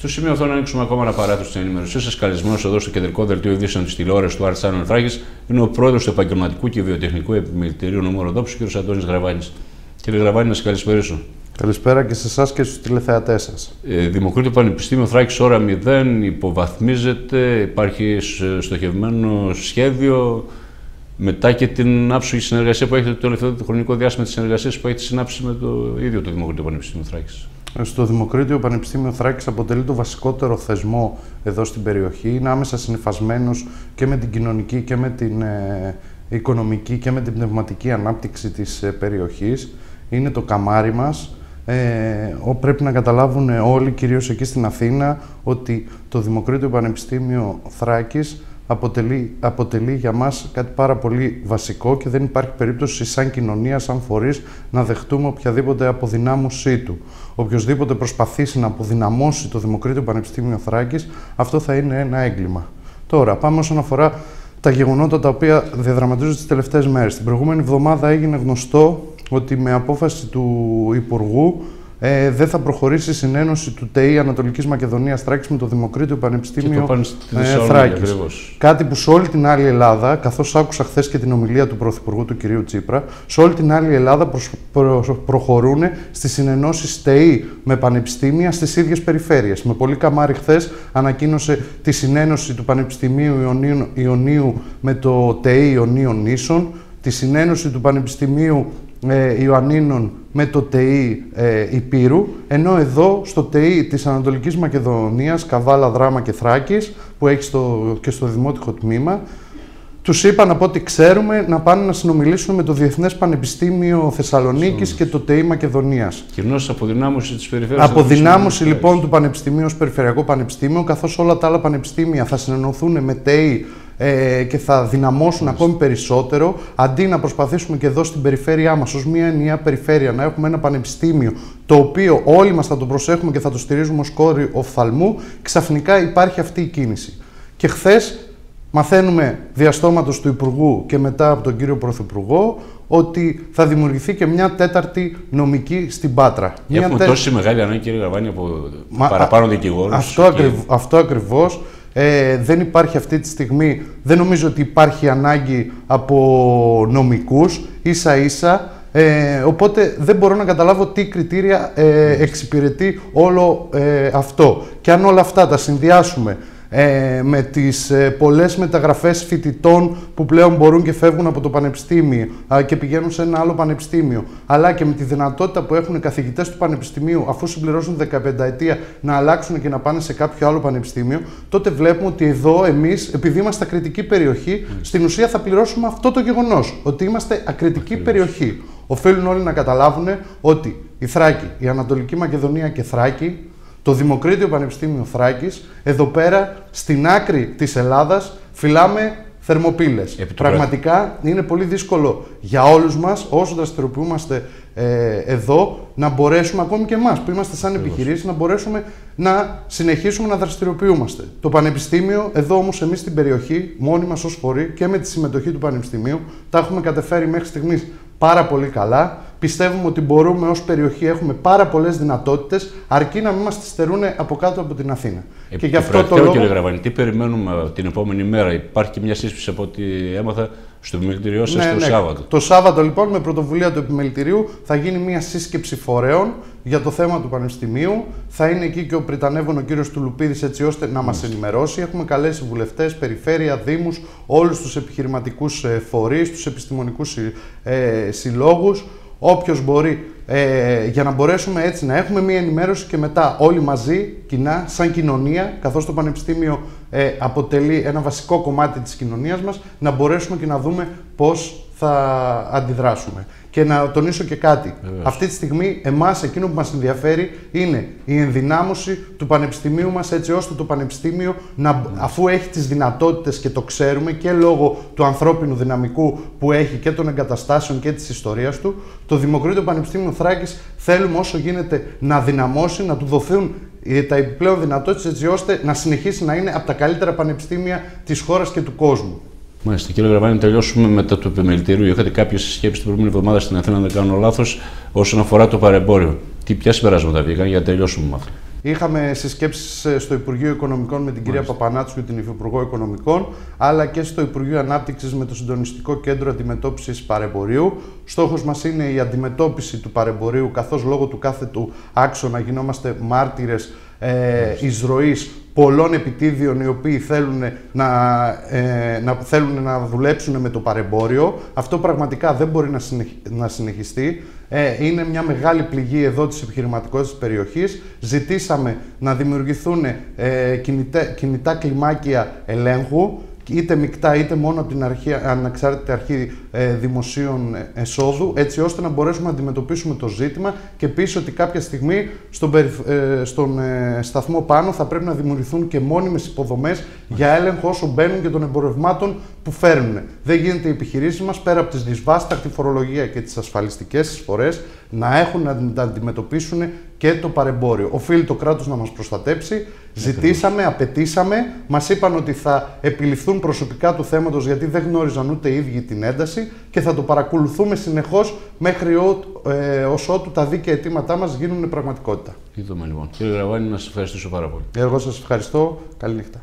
Στο σημείο αυτό να ανοίξουμε ακόμα ένα παράθυρο στην ενημέρωσή σας. Καλεσμένος εδώ στο κεντρικό δελτίο ειδήσεων της τηλεόρασης του Άρτ Θράκη είναι ο πρόεδρος του Επαγγελματικού και Βιοτεχνικού Επιμελητηρίου Νομοροδόψου, κ. Αντώνης Γραβάνης. Κύριε Γραβάνη, να σας καλησπέρισω. Καλησπέρα και σε εσάς και στους τηλεθεατές σας. Ε, Δημοκρίτου Πανεπιστήμιο Θράκης ώρα 0 υποβαθμίζεται, υπάρχει στοχευμένο σχέδιο μετά και την άψογη συνεργασία που έχετε το τελευταίο χρονικό διάστημα τη συνεργασία που έχετε συνάψει με το ίδιο το Δημοκρίτιο Πανεπιστήμιο Θράκης. Στο Δημοκρίτιο Πανεπιστήμιο Θράκης αποτελεί το βασικότερο θεσμό εδώ στην περιοχή. Είναι άμεσα συνειφασμένος και με την κοινωνική και με την ε, οικονομική και με την πνευματική ανάπτυξη της ε, περιοχής. Είναι το καμάρι μας. Ε, πρέπει να καταλάβουν όλοι, κυρίως εκεί στην Αθήνα, ότι το Δημοκρίτιο Πανεπιστήμιο Θράκης αποτελεί, αποτελεί για μας κάτι πάρα πολύ βασικό και δεν υπάρχει περίπτωση σαν κοινωνία, σαν φορείς, να δεχτούμε οποιαδήποτε αποδυνάμωσή του. Οποιοδήποτε προσπαθήσει να αποδυναμώσει το Δημοκρίτιο Πανεπιστήμιο Θράκης, αυτό θα είναι ένα έγκλημα. Τώρα, πάμε όσον αφορά τα γεγονότα τα οποία διαδραματίζονται τις τελευταίες μέρες. Την προηγούμενη εβδομάδα έγινε γνωστό ότι με απόφαση του Υπουργού ε, δεν θα προχωρήσει η συνένωση του ΤΕΗ Ανατολικής Μακεδονίας Θράκης με το Δημοκρίτιο Πανεπιστήμιο ε, Θράκης. Κάτι που σε όλη την άλλη Ελλάδα, καθώς άκουσα χθες και την ομιλία του Πρωθυπουργού του κυρίου Τσίπρα, σε όλη την άλλη Ελλάδα προ, προχωρούν στις συνενώσεις ΤΕΗ με πανεπιστήμια στις ίδιες περιφέρειες. Με πολύ καμάρι χθες ανακοίνωσε τη συνένωση του Πανεπιστημίου Ιωνίου, Ιωνίου με το ΤΕΗ Ιωνίων Νήσων, τη συνένωση του Πανεπιστημίου ε, Ιωαννίνων με το ΤΕΗ ε, Υπήρου, ενώ εδώ στο ΤΕΗ της Ανατολικής Μακεδονίας, Καβάλα, Δράμα και Θράκης, που έχει στο, και στο Δημότυχο Τμήμα, τους είπαν από ό,τι ξέρουμε να πάνε να συνομιλήσουν με το Διεθνές Πανεπιστήμιο Θεσσαλονίκης και το ΤΕΗ Μακεδονίας. Κοινώς αποδυνάμωση της περιφέρειας. Αποδυνάμωση λοιπόν του Πανεπιστημίου ως Περιφερειακό Πανεπιστήμιο, καθώς όλα τα άλλα πανεπιστήμια θα συνενωθούν με ΤΕΗ ε, και θα δυναμώσουν ακόμη περισσότερο, αντί να προσπαθήσουμε και εδώ στην περιφέρειά μας, ως μια ενιαία περιφέρεια, να έχουμε ένα πανεπιστήμιο το οποίο όλοι μας θα το προσέχουμε και θα το στηρίζουμε ως κόρη οφθαλμού, ξαφνικά υπάρχει αυτή η κίνηση. Και χθες μαθαίνουμε διαστόματος του Υπουργού και μετά από τον κύριο Πρωθυπουργό ότι θα δημιουργηθεί και μια τέταρτη νομική στην Πάτρα. Έχουμε μια τόση μεγάλη ανάγκη, κύριε Γαβάνη, από Μα, παραπάνω δικηγόρους. Αυτό, και... αυτό ακριβώς. Ε, δεν υπάρχει αυτή τη στιγμή, δεν νομίζω ότι υπάρχει ανάγκη από νομικούς, ίσα ίσα, ε, οπότε δεν μπορώ να καταλάβω τι κριτήρια ε, εξυπηρετεί όλο ε, αυτό. Και αν όλα αυτά τα συνδυάσουμε ε, με τις ε, πολλές μεταγραφές φοιτητών που πλέον μπορούν και φεύγουν από το πανεπιστήμιο και πηγαίνουν σε ένα άλλο πανεπιστήμιο, αλλά και με τη δυνατότητα που έχουν οι καθηγητές του πανεπιστημίου, αφού συμπληρώσουν 15 ετία, να αλλάξουν και να πάνε σε κάποιο άλλο πανεπιστήμιο, τότε βλέπουμε ότι εδώ εμείς, επειδή είμαστε ακριτική περιοχή, στην ουσία θα πληρώσουμε αυτό το γεγονός, ότι είμαστε ακριτική περιοχή. Οφείλουν όλοι να καταλάβουν ότι η Θράκη, η Ανατολική Μακεδονία και Θράκη το Δημοκρίτιο Πανεπιστήμιο Θράκης, εδώ πέρα στην άκρη της Ελλάδας, φυλάμε θερμοπύλες. Πραγματικά είναι πολύ δύσκολο για όλους μας, όσο δραστηριοποιούμαστε ε, εδώ, να μπορέσουμε, ακόμη και εμάς που είμαστε σαν επιχειρήσεις, να μπορέσουμε να συνεχίσουμε να δραστηριοποιούμαστε. Το Πανεπιστήμιο, εδώ όμως εμείς στην περιοχή, μόνοι μας ως φορεί και με τη συμμετοχή του Πανεπιστημίου, τα έχουμε κατεφέρει μέχρι στιγμής πάρα πολύ καλά. Πιστεύουμε ότι μπορούμε ως περιοχή, έχουμε πάρα πολλές δυνατότητες, αρκεί να μην μας τις στερούν από κάτω από την Αθήνα. Ε, και γι' αυτό το λόγο... κύριε Γραβανή, τι περιμένουμε την επόμενη μέρα; Υπάρχει και μια σύσπιση από ό,τι έμαθα στο επιμελητηριό σας ναι, το ναι. Σάββατο. Το Σάββατο λοιπόν με πρωτοβουλία του επιμελητηρίου θα γίνει μια σύσκεψη φορέων για το θέμα του Πανεπιστημίου. Θα είναι εκεί και ο Πριτανεύων ο κύριος Τουλουπίδης έτσι ώστε να μας ενημερώσει. Έχουμε καλέσει βουλευτές, περιφέρεια, δήμους, όλους τους επιχειρηματικούς ε, φορείς, τους επιστημονικούς ε, συλλόγους, όποιος μπορεί ε, για να μπορέσουμε έτσι να έχουμε μία ενημέρωση και μετά όλοι μαζί, κοινά, σαν κοινωνία, καθώς το Πανεπιστήμιο ε, αποτελεί ένα βασικό κομμάτι της κοινωνίας μας, να μπορέσουμε και να δούμε πώς θα αντιδράσουμε. Και να τονίσω και κάτι. Αυτή τη στιγμή, εμάς, εκείνο που μας ενδιαφέρει είναι η ενδυνάμωση του πανεπιστημίου μας, έτσι ώστε το πανεπιστήμιο, να, αφού έχει τις δυνατότητες και το ξέρουμε και λόγω του ανθρώπινου δυναμικού που έχει και των εγκαταστάσεων και της ιστορίας του, το Δημοκρίτιο Πανεπιστήμιο Θράκης θέλουμε όσο γίνεται να δυναμώσει, να του δοθούν τα επιπλέον δυνατότητες έτσι ώστε να συνεχίσει να είναι από τα καλύτερα πανεπιστήμια της χώρας και του κόσμου. Μάλιστα. Κύριε Γραβάνη, να τελειώσουμε μετά το επιμελητήριο. Είχατε κάποιε σκέψει την προηγούμενη εβδομάδα στην Αθήνα, αν δεν κάνω λάθος, όσον αφορά το παρεμπόριο. Τι, ποια συμπεράσματα βγήκαν για να τελειώσουμε με αυτό. Είχαμε συσκέψεις στο Υπουργείο Οικονομικών με την κυρία Παπανάτσου, την Υφυπουργό Οικονομικών, αλλά και στο Υπουργείο Ανάπτυξης με το Συντονιστικό Κέντρο Αντιμετώπισης Παρεμπορίου. Στόχος μας είναι η αντιμετώπιση του παρεμπορίου, καθώς λόγω του κάθε του άξονα γινόμαστε μάρτυρες ε, εισρωής πολλών επιτίδιων οι οποίοι θέλουν να, ε, να, θέλουν να δουλέψουν με το παρεμπόριο. Αυτό πραγματικά δεν μπορεί να, να συνεχιστεί. Ε, είναι μια μεγάλη πληγή εδώ της επιχειρηματικότητας της περιοχής. Ζητήσαμε να δημιουργηθούν ε, κινητά, κινητά κλιμάκια ελέγχου είτε μεικτά είτε μόνο από την αρχή, ανεξάρτητη αρχή ε, δημοσίων εσόδου, έτσι ώστε να μπορέσουμε να αντιμετωπίσουμε το ζήτημα και επίσης ότι κάποια στιγμή στον, ε, στον ε, σταθμό πάνω θα πρέπει να δημιουργηθούν και μόνιμες υποδομές για έλεγχο όσο μπαίνουν και των εμπορευμάτων που φέρνουν. Δεν γίνεται οι επιχειρήσει μας πέρα από τις δυσβάσταχτη φορολογία και τις ασφαλιστικές εισφορές να έχουν να αντιμετωπίσουν και το παρεμπόριο. Οφείλει το κράτος να μας προστατέψει. Ζητήσαμε, απαιτήσαμε, μας είπαν ότι θα επιληφθούν προσωπικά του θέματος γιατί δεν γνώριζαν ούτε οι ίδιοι την ένταση και θα το παρακολουθούμε συνεχώς μέχρι ε, ως ότου τα δίκαια αιτήματά μας γίνουν πραγματικότητα. Είδαμε λοιπόν. Κύριε Γραβάνη, να σας ευχαριστήσω πάρα πολύ. Εγώ σας ευχαριστώ. Καλή νύχτα.